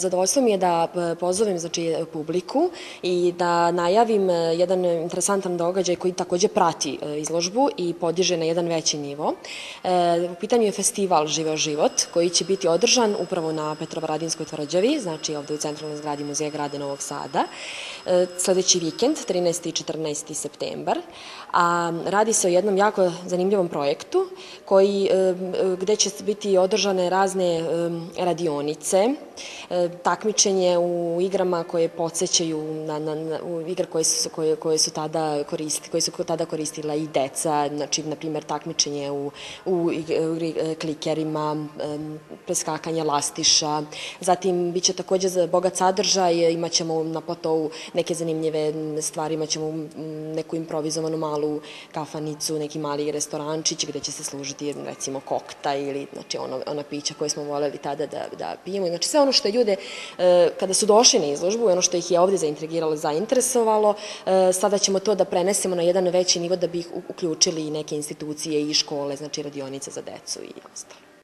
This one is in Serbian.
Zadovoljstvo mi je da e, pozovem znači, publiku i da najavim e, jedan interesantan događaj koji takođe prati e, izložbu i podiže na jedan veći nivo. U pitanju je festival Živeo život koji će biti održan upravo na Petrovaradinskoj tvrđavi, znači ovde u centralnoj zgradi Muzeja grada Novog Sada, sledeći vikend, 13. i 14. septembar, a radi se o jednom jako zanimljivom projektu koji, gde će biti održane razne radionice, takmičenje u igrama koje podsjećaju na, na, na u igre koje su, koje, koje su tada koristi, koje su tada koristila i deca, znači, na primjer, takmičenje u, u igri klikerima, preskakanje lastiša, zatim biće takođe za bogat sadržaj, imaćemo na platovu neke zanimljive stvari, imaćemo neku improvizovanu malu kafanicu, neki mali restorančić gde će se služiti recimo kokta ili znači ono, ona pića koje smo voleli tada da, da pijemo. Znači sve ono što je ljude, e, kada su došli na izložbu, ono što ih je ovde zaintrigiralo, zainteresovalo, e, sada ćemo to da prenesemo na jedan veći nivo da bi ih uključili i neke institucije i škole, znači radionice za decu i ostalo.